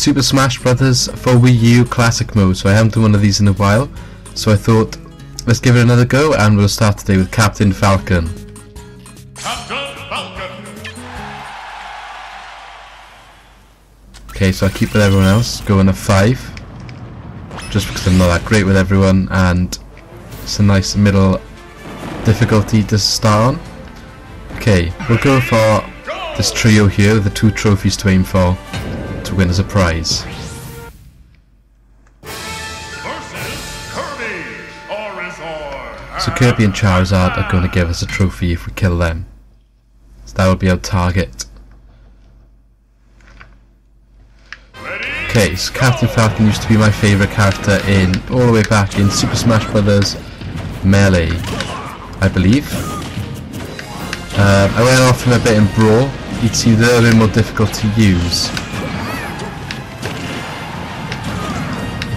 Super Smash Brothers for Wii U Classic Mode. So I haven't done one of these in a while. So I thought, let's give it another go, and we'll start today with Captain Falcon. Captain Falcon. Okay, so I keep with everyone else, going a 5. Just because I'm not that great with everyone, and it's a nice middle difficulty to start on. Okay, we'll go for this trio here, the two trophies to aim for, to win as a prize. versus Kirby Charizard. So Kirby and Charizard are going to give us a trophy if we kill them. So that will be our target. Okay, so Captain Falcon used to be my favourite character in all the way back in Super Smash Bros. Melee, I believe. Um, I went off him a bit in Brawl. He'd seemed a little bit more difficult to use.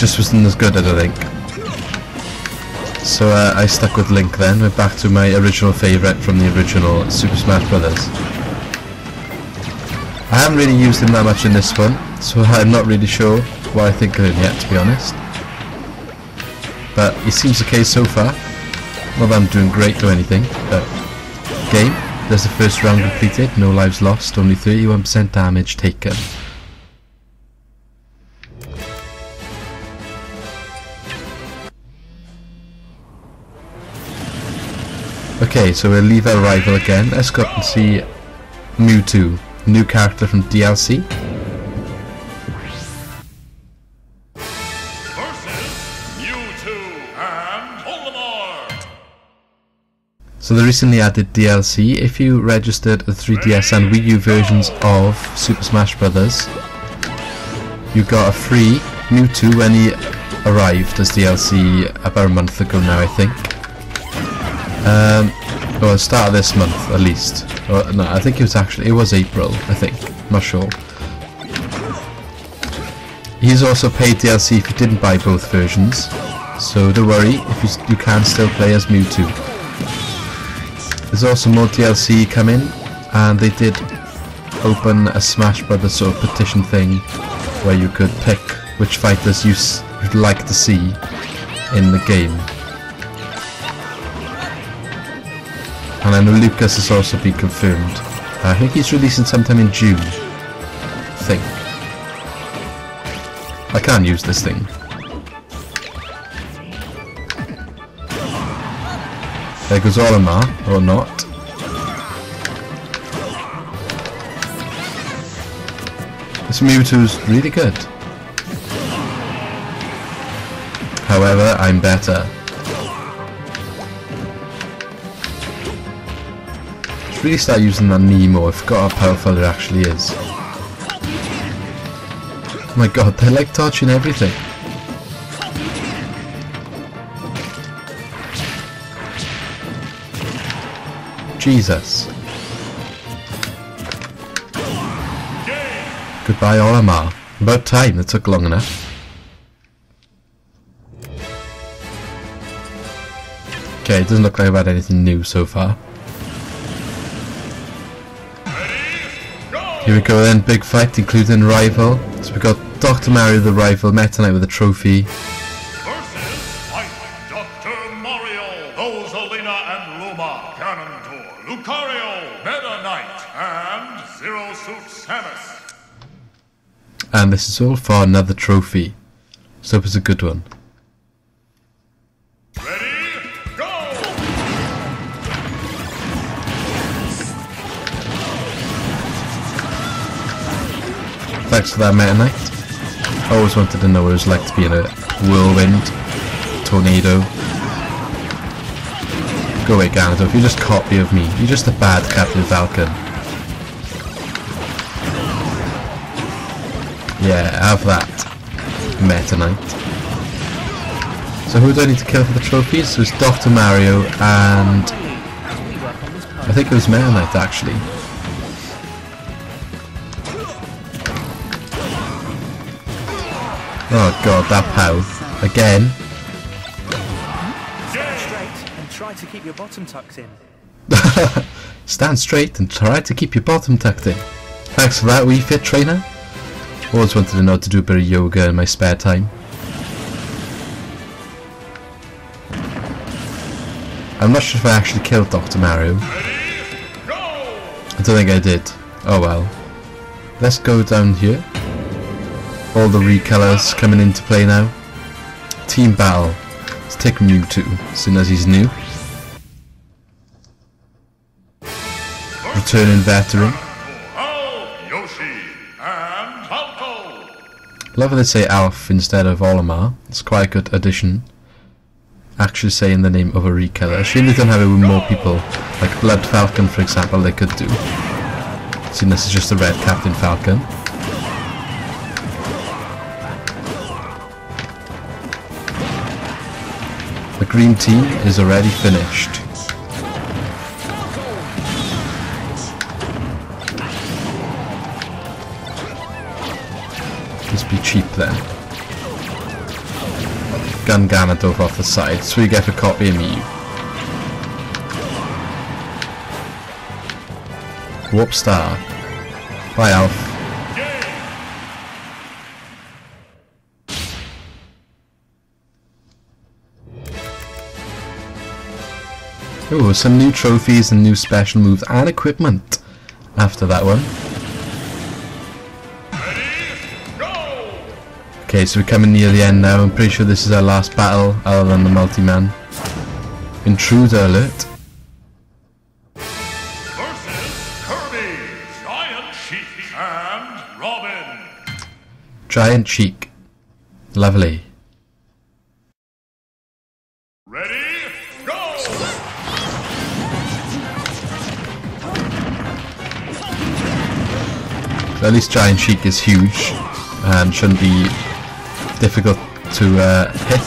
Just wasn't as good, as I don't think. So uh, I stuck with Link then. We're back to my original favourite from the original Super Smash Bros. I haven't really used him that much in this one, so I'm not really sure what I think of him yet, to be honest. But he seems okay so far. Not that I'm doing great or anything, but game. There's the first round completed, no lives lost, only 31% damage taken. Okay, so we'll leave our rival again. Let's go up and see Mewtwo, new character from DLC. Versus Mewtwo and Olimar. So they recently added DLC. If you registered the 3DS and Wii U versions of Super Smash Bros., you got a free Mewtwo when he arrived as DLC about a month ago now, I think. Um, well, start of this month at least. Or, no, I think it was actually it was April. I think, not sure. He's also paid DLC if you didn't buy both versions, so don't worry if you, you can still play as Mewtwo. There's also more DLC coming, and they did open a Smash Brothers sort of petition thing where you could pick which fighters you'd like to see in the game. And I know Lucas has also been confirmed. I think he's releasing sometime in June. I think. I can't use this thing. There goes Olimar, or not. This Mewtwo's really good. However, I'm better. Really start using that Nemo, I forgot how powerful it actually is. Oh my god, they're like touching everything. Jesus. Goodbye Olimar. About time, it took long enough. Okay, it doesn't look like I've had anything new so far. Here we go then, big fight including rival. So we got Dr. Mario the rival, Meta Knight with a trophy. Versus Fight Dr. Mario, Rosalina and Luma, Lucario, Meta Knight, and Zero Suit Samus. And this is all for another trophy. So it was a good one. Thanks for that Meta Knight. I always wanted to know what it was like to be in a whirlwind, tornado. Go away Ganondorf, you're just a copy of me. You're just a bad Captain Falcon. Yeah, have that. Meta Knight. So who do I need to kill for the trophies? It was Dr. Mario and... I think it was Meta Knight actually. Oh god, that pow. Again. Stand straight and try to keep your bottom tucked in. Stand straight and try to keep your bottom tucked in. Thanks for that, Wii Fit Trainer. Always wanted to know to do a bit of yoga in my spare time. I'm not sure if I actually killed Dr. Mario. I don't think I did. Oh well. Let's go down here. All the recolors coming into play now. Team battle. Let's take Mewtwo, seeing as he's new. Returning veteran. Love how they say Alph instead of Olimar. It's quite a good addition. Actually saying the name of a recolor. Shame they don't have it with more people. Like Blood Falcon, for example, they could do. Seeing this is just a red Captain Falcon. The green team is already finished. Just be cheap then. Gun Ganondorf off the side, so you get a copy of me. Warp Star. Bye Alph. Ooh, some new trophies and new special moves and equipment after that one. Okay, so we're coming near the end now. I'm pretty sure this is our last battle, other than the multi-man. Intruder alert. Versus Kirby, Giant Sheik, and Robin. Giant Sheik. Lovely. At least Giant Sheik is huge and shouldn't be difficult to uh, hit.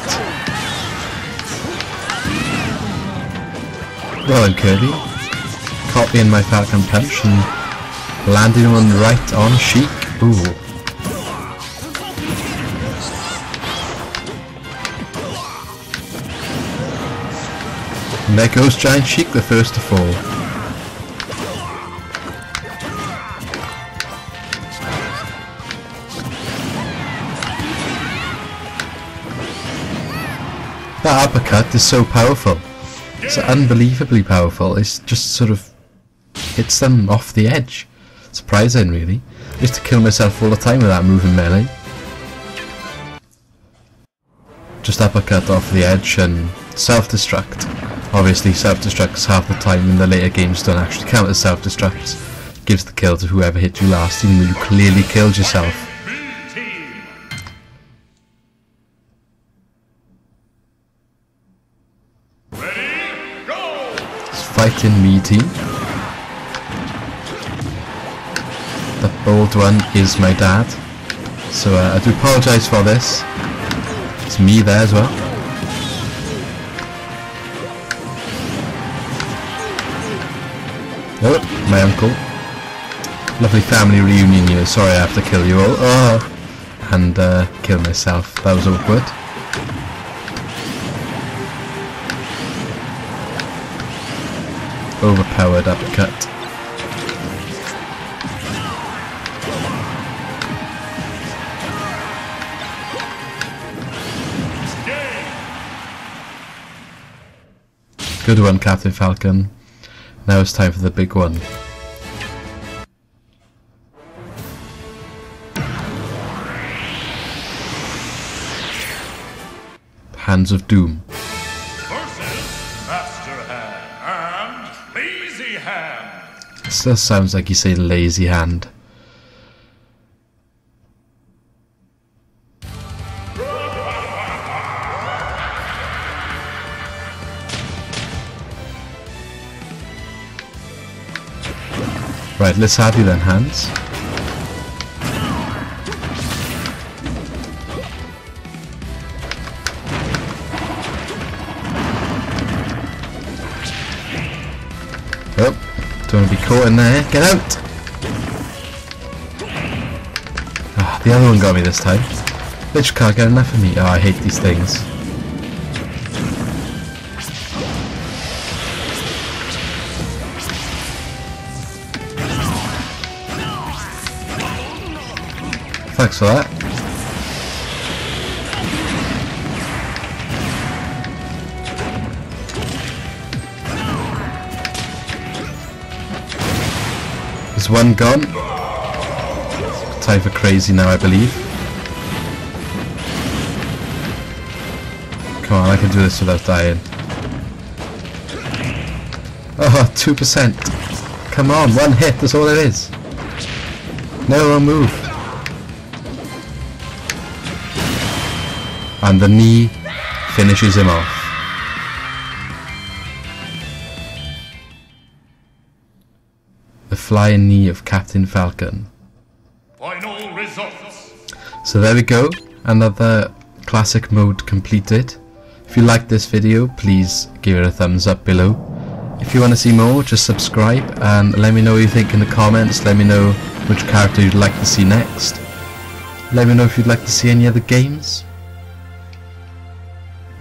Well done Kirby. Copying my Falcon Punch and landing one right on Sheik. Ooh. And there goes Giant Sheik, the first to fall. That uppercut is so powerful. It's unbelievably powerful. It's just sort of hits them off the edge. Surprising, really. I used to kill myself all the time with that move in melee. Just uppercut off the edge and self-destruct. Obviously, self-destructs half the time in the later games don't actually count as self-destructs. Gives the kill to whoever hit you last, even though you clearly killed yourself. It's fighting me team. The bold one is my dad. So uh, I do apologise for this. It's me there as well. Oh, my uncle. Lovely family reunion here. Sorry I have to kill you all. Oh. And uh, kill myself. That was awkward. Overpowered uppercut. Good one, Captain Falcon. Now it's time for the big one. Hands of Doom. Still sounds like you say lazy hand. Right, let's have you then, Hans. Oh, don't want to be caught in there. Get out! Ah, the other one got me this time. Bitch can't get enough of me. Oh, I hate these things. Thanks for that. One gone. Time for crazy now, I believe. Come on, I can do this without dying. Oh, 2%. Come on, one hit, that's all it is. No, move. And the knee finishes him off. Flying knee of Captain Falcon. Final results. So there we go, another classic mode completed. If you like this video, please give it a thumbs up below. If you want to see more, just subscribe and let me know what you think in the comments. Let me know which character you'd like to see next. Let me know if you'd like to see any other games.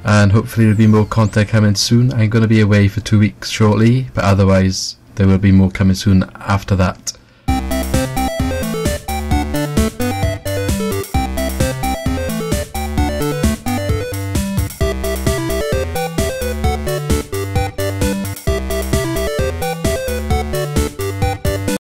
And hopefully there'll be more content coming soon. I'm going to be away for two weeks shortly, but otherwise there will be more coming soon after that.